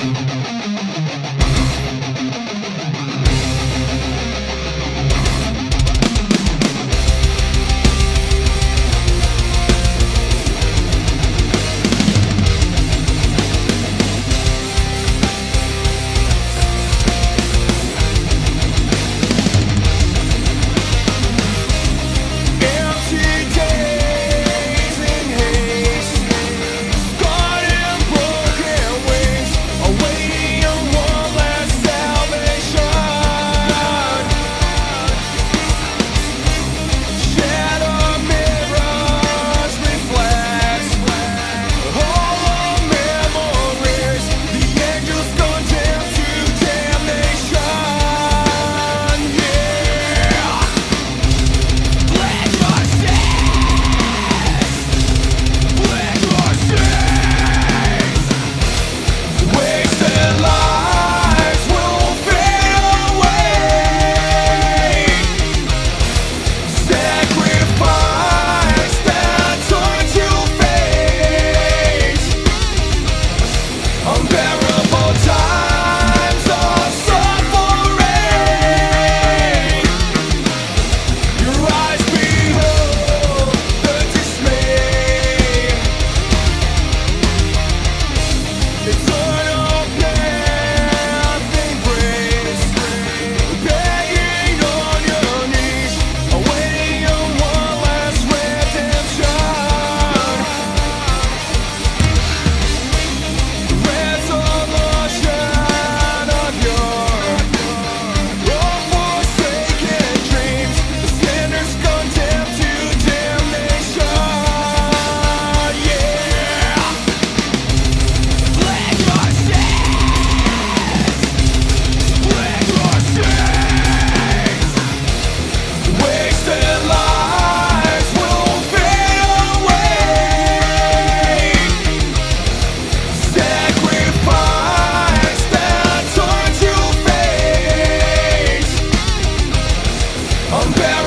Thank umbrella.